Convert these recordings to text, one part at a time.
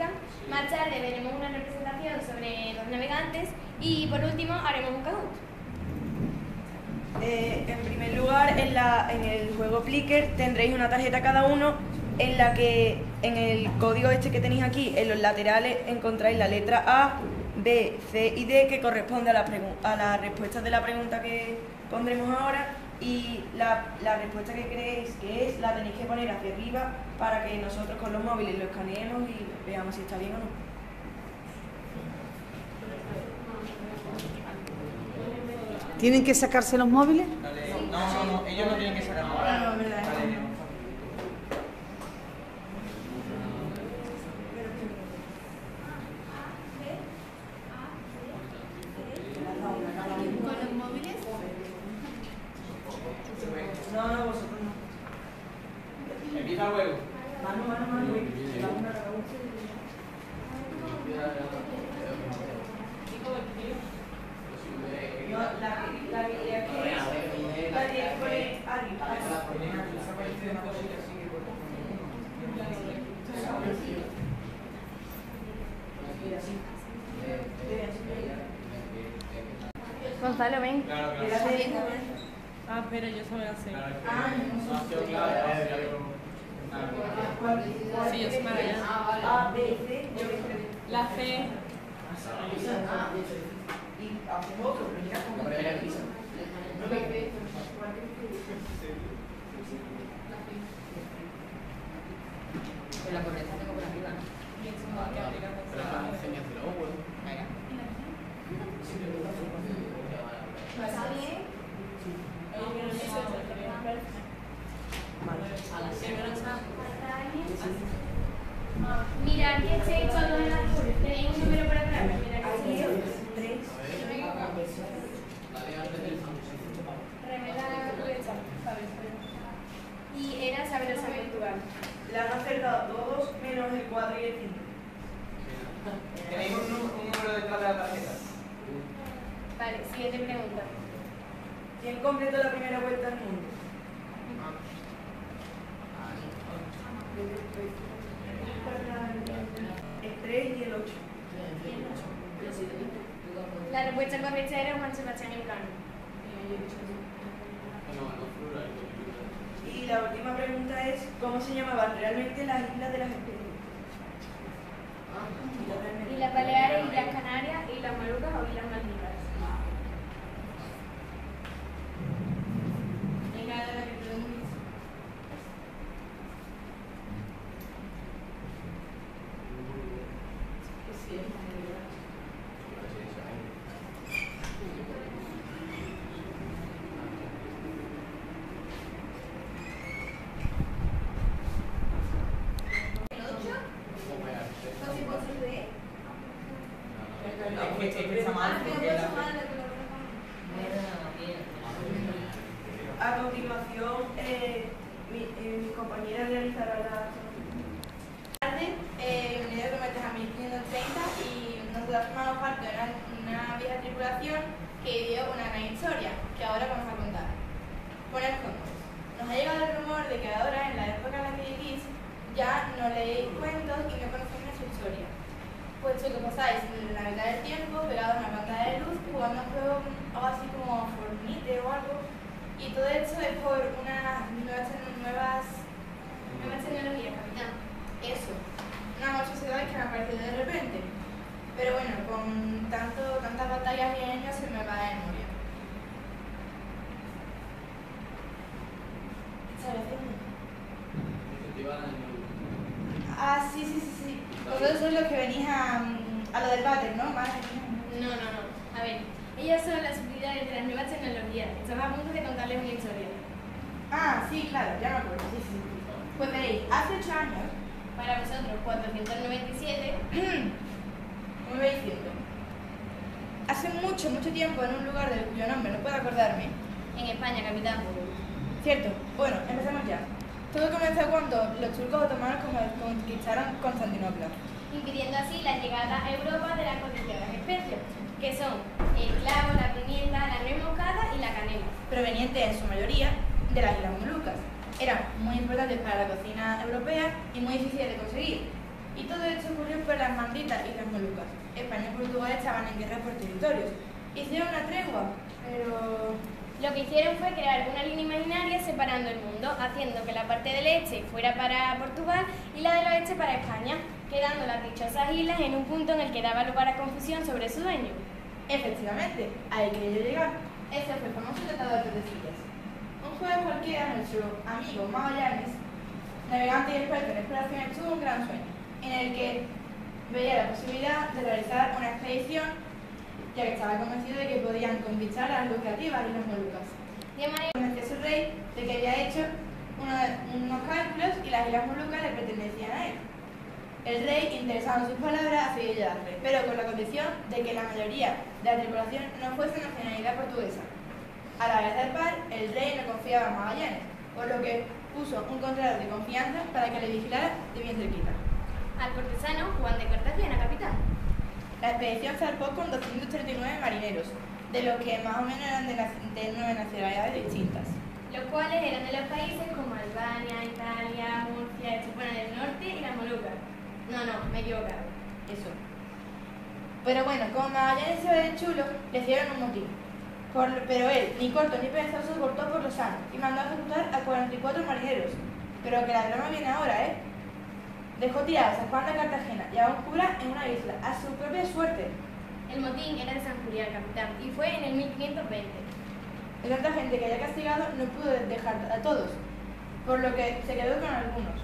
explican. Más tarde veremos una representación sobre los navegantes y por último haremos un Kahoot. Eh, en primer lugar, en, el juego Plicker tendréis una tarjeta cada uno en la que en el código este que tenéis aquí, en los laterales, encontráis la letra A, B, C y D que corresponde a la, pregu- a la respuesta de la pregunta que pondremos ahora y la, la respuesta que creéis que es la tenéis que poner hacia arriba para que nosotros con los móviles lo escaneemos y veamos si está bien o no. ¿Tienen que sacarse los móviles? No, no, no, ellos no tienen que sacar nada. Vale. ¿Con los móviles? No, no, vosotros no. Empieza el juego. Mano, mano, mano. La una cada uno. No, la, la que aquí es, la que pone arriba. Gonzalo, ven. Claro, claro. Ah, pero yo a hacer. Ah, No. Sí, yo soy Magallanes. A, B, C, La C. y hacemos otro, pero mira cómo- la correcta tengo por arriba, ¿no? ¿Está bien? Mira, aquí se hecho todo en azul. Tenéis un número por atrás. Mira, aquí se Tres. Revela Y era saberosa virtual. Le han acertado todos menos el 4 y el 5. Tenéis un, un número detrás de la tarjeta. Vale, siguiente pregunta. ¿Quién completó la primera vuelta al mundo? El 3 y el 8. La respuesta correcta era Juan Sebastián Elcano. Y la última pregunta es, ¿cómo se llamaban realmente las islas de las especies? Islas Baleares, Islas Canarias, Islas Molucas o Islas Maldivas. Venga, ahora la que preguntes. Es mal porque la... A continuación, eh, mi, eh, mi compañera realizará la... tarde, eh, bienvenidos de Metes a 1530 y nosotros formamos parte de una, una vieja tripulación que vivió una gran historia que ahora vamos a contar. Poner contexto. Nos ha llegado el rumor de que ahora, en la época en la que vivís, ya no leéis cuentos y no conocéis su historia. Puesto que pasáis la mitad del tiempo pegados a una pantalla de luz jugando a un juego algo así como Fortnite o algo. Y todo esto es por unas nuevas, nuevas Nuevas tecnologías, capitán. eso, unas ocho ciudades que me han aparecido de repente. Pero bueno, con tanto, tantas batallas y años se me va de memoria. Ah, sí, sí, sí, sí. Vosotros sois los que venís a, a lo del váter, ¿no? Más No, no, no. Ellas son las utilidades de las nuevas tecnologías. Estamos a punto de contarles una historia. Ah, sí, claro, ya me acuerdo, sí, sí. Pues veréis, hace ocho años, Para vosotros, 497. ¿cómo me vais diciendo? Hace mucho, mucho tiempo en un lugar del cuyo nombre no puedo acordarme, En España, capitán. ¿cierto? Bueno, empezamos ya. Todo comenzó cuando los turcos otomanos conquistaron Constantinopla. impidiendo así la llegada a Europa de las codiciadas especies, que son el clavo, la pimienta, la nuez moscada y la canela. provenientes en su mayoría de las Islas Molucas. Eran muy importantes para la cocina europea y muy difíciles de conseguir. Y todo esto ocurrió por las malditas Islas Molucas. España y Portugal estaban en guerra por territorios. Hicieron una tregua, pero... Lo que hicieron fue crear una línea imaginaria separando el mundo, haciendo que la parte del este fuera para Portugal y la del oeste para España, quedando las dichosas islas en un punto en el que daba lugar a confusión sobre su dueño. Efectivamente, ahí quería llegar. Ese fue el famoso Tratado de Tordesillas. Un jueves cualquiera, nuestro amigo Magallanes, navegante y experto en exploraciones, tuvo un gran sueño, en el que veía la posibilidad de realizar una expedición, ya que estaba convencido de que podían conquistar las lucrativas Islas Molucas. De manera a su rey de que había hecho uno- unos cálculos y las Islas Molucas le pertenecían a él. El rey, interesado en sus palabras, accedió a ayudarle, pero con la condición de que la mayoría de la tripulación no fuese nacionalidad portuguesa. A la vez del par, el rey no confiaba en Magallanes, por lo que puso un contrato de confianza para que le vigilara de bien cerquita. al cortesano Juan de Cartagena, capitán. La expedición zarpó con 239 marineros, de los que más o menos eran de, de nueve nacionalidades distintas. los cuales eran de los países como Albania, Italia, Murcia, Estepona del Norte y las Molucas. No, no, me he equivocado. Eso. Pero bueno, como Magallanes se ve de chulo, le hicieron un motín. Por- pero él, ni corto ni perezoso, cortó por los sanos y mandó a ejecutar a 44 marineros. Pero que la broma viene ahora, ¿eh? Dejó tiradas a Juan de Cartagena y a un cura en una isla, a su propia suerte. El motín era de San Julián, capitán, y fue en el 1520. De tanta gente que haya castigado, no pudo dejar a todos, por lo que se quedó con algunos,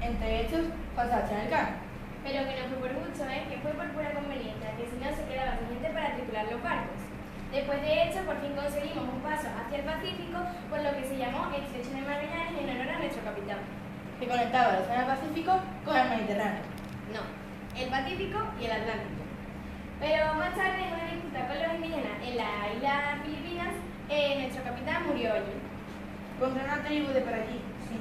entre estos Juan Sebastián Elcano. Pero que no fue por mucho, ¿eh? que fue por pura conveniencia, que si no se quedaba sin gente para tripular los barcos. Después de hecho, por fin conseguimos un paso hacia el Pacífico, por lo que se llamó el Estrecho de Magallanes en honor a nuestro capitán. que conectaba el Océano Pacífico con el Mediterráneo. No, el Pacífico y el Atlántico. Pero más tarde, en una disputa con los indígenas en la isla Filipinas, eh, nuestro capitán murió allí, Contra una tribu de por allí, sí.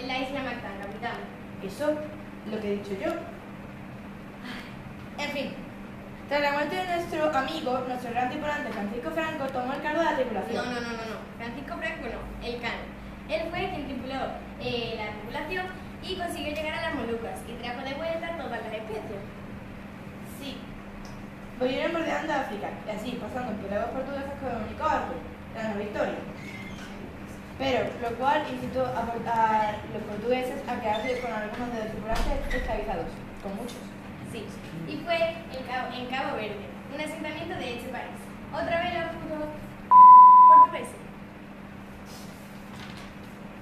en la isla Mactán, capitán. Eso, lo que he dicho yo. Tras la muerte de nuestro amigo, nuestro gran tripulante Francisco Franco tomó el cargo de la tripulación. no, no, no, no. Francisco Franco no, el Cano. Él fue quien tripuló eh, la tripulación y consiguió llegar a las Molucas y trajo de vuelta todas las especies. Sí. Volvieron bordeando África y así, pasando por aguas portuguesas con el único barco, la Nueva Victoria. Pero, lo cual incitó a, a los portugueses a quedarse con algunos de los tripulantes esclavizados, con muchos. Sí. Y fue en Cabo, en Cabo Verde, un asentamiento de este país. Otra vez los putos portugueses.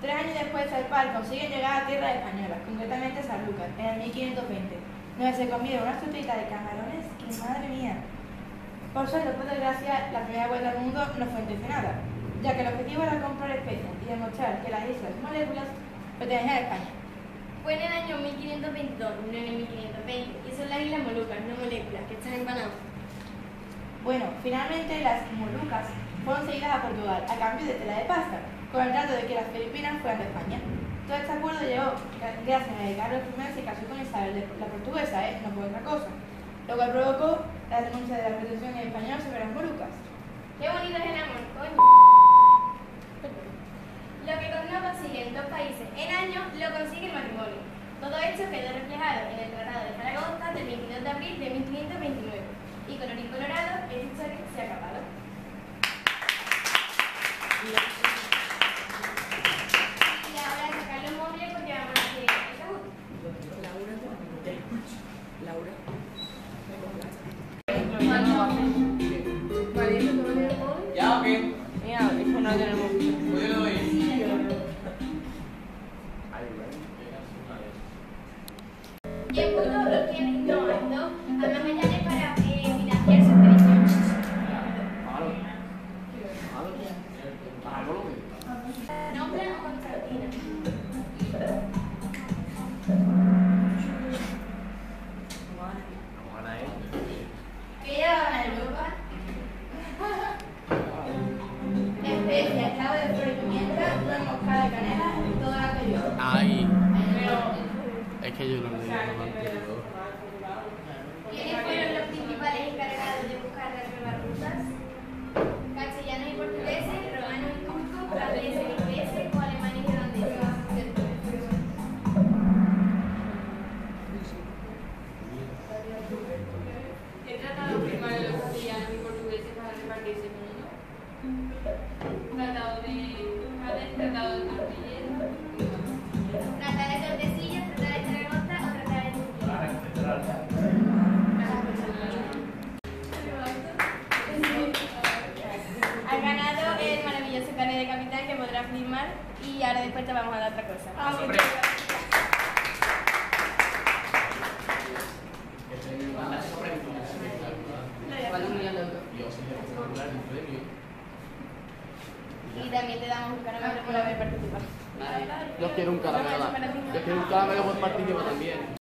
Tres años después, el par consigue llegar a tierras españolas, concretamente a Sanlúcar, en el 1520, donde se comieron unas tortitas de camarones que madre mía. Por suerte, por desgracia, la primera vuelta al mundo no fue intencionada, ya que el objetivo era comprar especies y demostrar que las islas moléculas pertenecían a España. Fue en el año 1522, no en el 1520, y son las Islas Molucas, no moléculas, que están empanadas. Bueno, finalmente las Molucas fueron seguidas a Portugal a cambio de tela de pasta, con el trato de que las Filipinas fueran de España. Todo este acuerdo llegó gracias a que Carlos I se casó con Isabel de- la portuguesa, ¿eh? no por otra cosa, lo cual provocó la denuncia de las pretensiones españolas sobre las Molucas. Qué bonito es el amor, coño. Lo que con no consiguen dos países en año, lo consigue el matrimonio. Todo esto quedó reflejado en el Tratado de Zaragoza del 22 de abril de 1529. Y color y colorado, esta historia se ha acabado. Y ahora sacar los móviles porque vamos a hacer el segundo. Laura. ¿Ya o qué? Mira, es que no tenemos. Pues yo le doy. caramelo por haber participado. Yo quiero un caramelo. Yo quiero un caramelo por participar también.